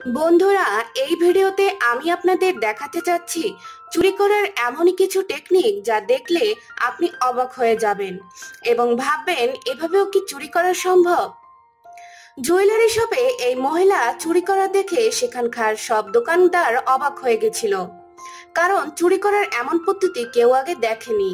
বন্ধুরা, এই ভিডিওতে আমি আপনাদের দেখাতে চাচ্ছি, চুরি করার এমনই কিছু টেকনিক যা দেখলে আপনি অবাক হয়ে যাবেন এবং ভাববেন, এভাবেও কি চুরি করা সম্ভব? জুয়েলারি শপে এই মহিলা চুরি করা দেখে সেখানকার সব দোকানদার অবাক হয়ে গেছিল। কারণ চুরি করার এমন পদ্ধতি কেউ আগে দেখেনি।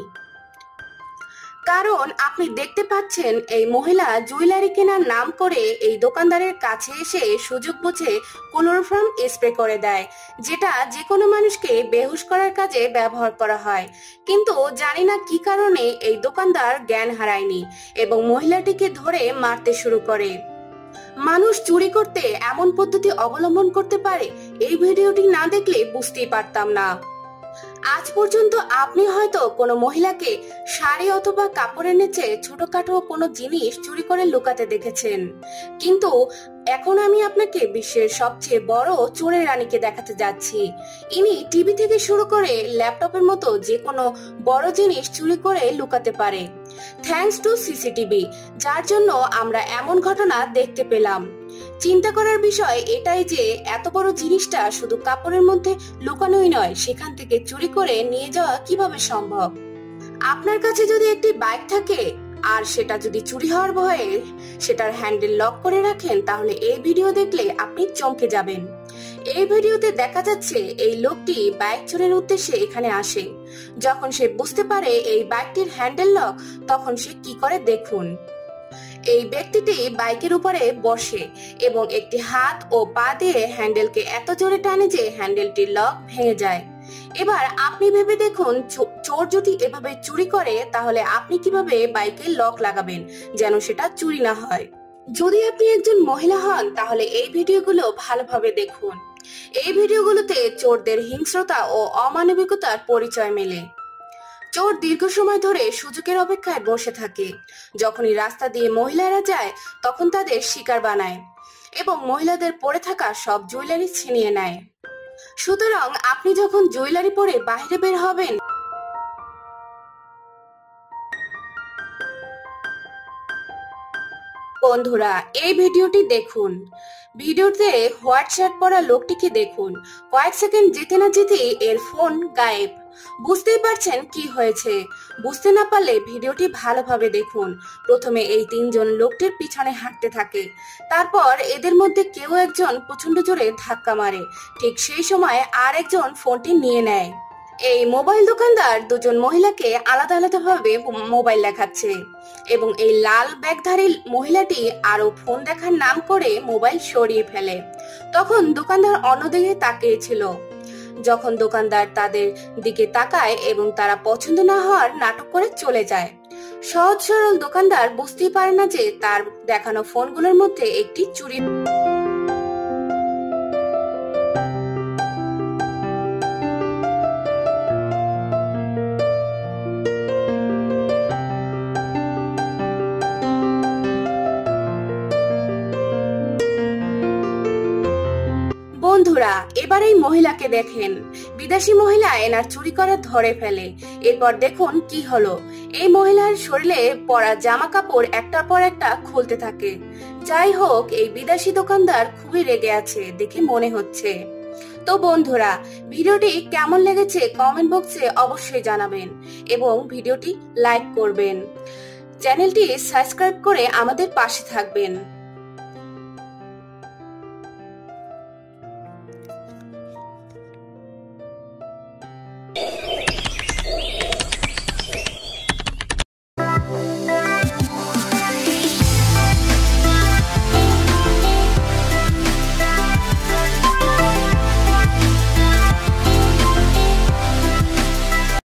কারণ আপনি দেখতে পাচ্ছেন এই মহিলা জুয়েলারি কেনার নাম করে এই দোকানদারের কাছে এসে সুযোগ বুঝে ক্লোরোফর্ম স্প্রে করে দেয়, যেটা যে কোনো মানুষকে বেহুশ করার কাজে ব্যবহার করা হয়। কিন্তু জানি না কি কারণে এই দোকানদার জ্ঞান হারায়নি এবং মহিলাটিকে ধরে মারতে শুরু করে। মানুষ চুরি করতে এমন পদ্ধতি অবলম্বন করতে পারে? এই ভিডিওটি না দেখলে বুঝতেই পারতাম না। আজ পর্যন্ত আপনি হয়তো কোনো মহিলাকে শাড়ি অথবা কাপড়ের নিচে ছোটখাটো কোনো জিনিস চুরি করে লুকাতে দেখেছেন। কিন্তু এখন আমি আপনাকে বিশ্বের সবচেয়ে বড় চোরের রানীকে দেখাতে যাচ্ছি। ইনি টিভি থেকে শুরু করে ল্যাপটপের মতো যে কোনো বড় জিনিস চুরি করে লুকাতে পারে। থ্যাঙ্কস টু সিসিটিভি, যার জন্য আমরা এমন ঘটনা দেখতে পেলাম। চিন্তা করার বিষয় এটাই যে এত বড় জিনিসটা শুধু কাপড়ের মধ্যে লুকানোই নয়, সেখান থেকে চুরি করে নিয়ে যাওয়া কীভাবে সম্ভব? আপনার কাছে যদি একটি বাইক থাকে আর সেটা যদি চুরি হওয়ার ভয়ে সেটার হ্যান্ডেল লক করে রাখেন, তাহলে এই ভিডিও দেখলে আপনি চমকে যাবেন। এই ভিডিওতে দেখা যাচ্ছে এই লোকটি বাইক চোরের উদ্দেশ্যে এখানে আসে। যখন সে বুঝতে পারে এই বাইকটির হ্যান্ডেল লক তখন সে কি করে দেখুন? এই ব্যক্তিটি বাইকের উপরে বসে এবং একটি হাত ও পা দিয়ে হ্যান্ডেলকে এত জোরে টানে যে হ্যান্ডেলটির লক ভেঙে যায়। এবার আপনি ভেবে দেখুন চোর যদি এভাবে চুরি করে, তাহলে আপনি কীভাবে বাইকে লক লাগাবেন যেন সেটা চুরি না হয়? যদি আপনি একজন মহিলা হন, তাহলে এই ভিডিওগুলো ভালোভাবে দেখুন। এই ভিডিওগুলোতে চোরদের হিংস্রতা ও অমানবিকতার পরিচয় মেলে। চোর দীর্ঘ সময় ধরে সুযোগের অপেক্ষায় বসে থাকে। যখনই রাস্তা দিয়ে মহিলারা যায়, তখন তাদের শিকার বানায় এবং মহিলাদের পরে থাকা সব জুয়েলারি ছিনিয়ে নেয়। সুতরাং আপনি যখন জুয়েলারি পরে বাইরে বের হবেন, বন্ধুরা, এই ভিডিওটি দেখুন। ভিডিওতে হোয়াটসঅ্যাপ পড়া লোকটিকে দেখুন। কয়েক সেকেন্ড যেতে না যেতে এর ফোন গায়েব। বুঝতেই পারছেন কি হয়েছে। বুঝতে না পারলে ভিডিওটি ভালোভাবে দেখুন। প্রথমে এই তিনজন লোকটির পিছনে হাঁটতে থাকে। তারপর এদের মধ্যে কেউ একজন প্রচণ্ড জোরে ধাক্কা মারে। ঠিক সেই সময় আর একজন ফোনটি নিয়ে নেয়। এই মোবাইল দোকানদার দুজন মহিলাকে আলাদা আলাদা ভাবে মোবাইল দেখাচ্ছে এবং এই লাল ব্যাগধারী মহিলাটি আরও ফোন দেখার নাম করে মোবাইল সরিয়ে ফেলে। তখন দোকানদার অন্যদিকে তাকিয়েছিল যখন দোকানদার তাদের দিকে তাকায় এবং তারা পছন্দ না হওয়ার নাটক করে চলে যায়। সহজ সরল দোকানদার বুঝতেই পারে না যে তার দেখানো ফোনগুলোর মধ্যে একটি চুরি বন্ধুরা এবার এই মহিলাকে দেখেন। বিদেশি মহিলা এনার চুরি করা ধরে ফেলে। এরপর দেখুন কি হলো। এই মহিলার শরীরে পরা জামা কাপড় একটার পর একটা খুলতে থাকে। যাই হোক, এই বিদেশি দোকানদার খুবই রেগে আছে দেখে মনে হচ্ছে। তো বন্ধুরা, ভিডিওটি কেমন লেগেছে কমেন্ট বক্সে অবশ্যই জানাবেন এবং ভিডিওটি লাইক করবেন। চ্যানেলটি সাবস্ক্রাইব করে আমাদের পাশে থাকবেন।